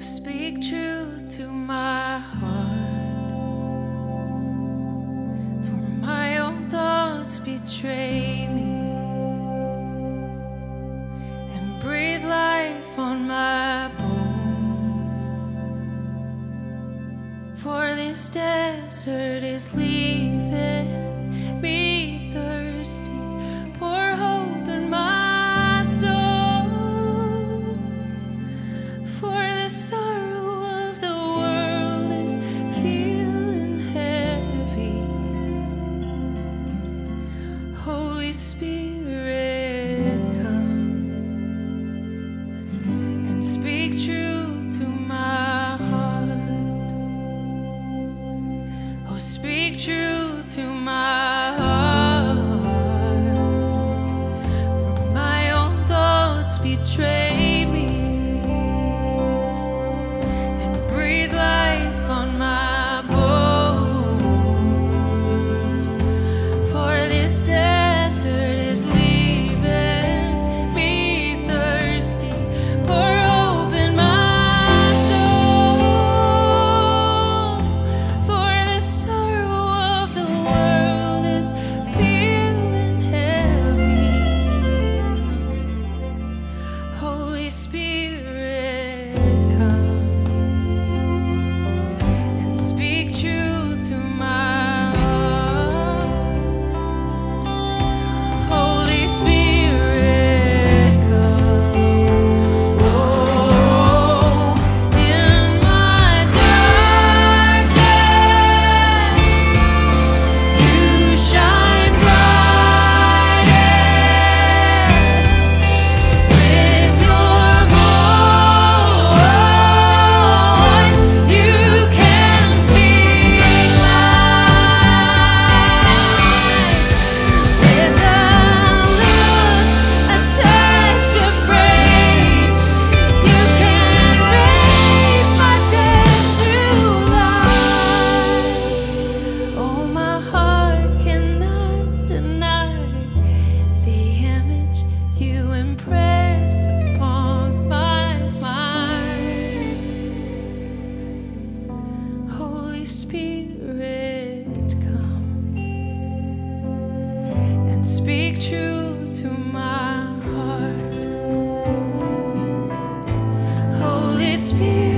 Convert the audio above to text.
speak true to my heart. For my own thoughts betray me and breathe life on my bones. For this desert is leaving. Speak truth to my heart, From my own thoughts betray. Spirit. Spirit, come and speak truth to my heart. Holy Spirit.